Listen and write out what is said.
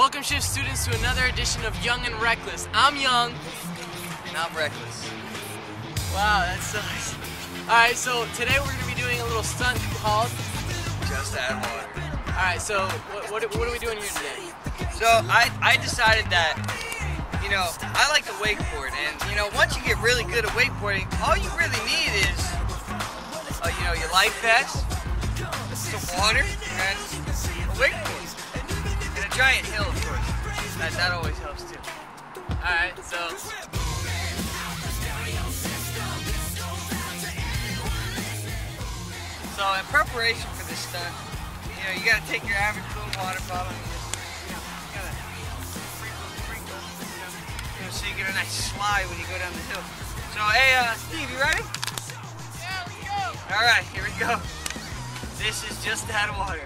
Welcome shift students to another edition of Young and Reckless. I'm Young. And I'm reckless. Wow, that sucks. Alright, so today we're going to be doing a little stunt called. Just add water. Alright, so what, what, what are we doing here today? So I, I decided that, you know, I like to wakeboard. And, you know, once you get really good at wakeboarding, all you really need is, uh, you know, your life vest, some water, and That, that always helps too. Alright, so. So in preparation for this stunt, you know, you gotta take your average little water bottle and just, you know, you gotta sprinkle, sprinkle, you know, you know, so you get a nice slide when you go down the hill. So, hey, uh, Steve, you ready? Yeah, let's go! All right, here we go. This is just that water.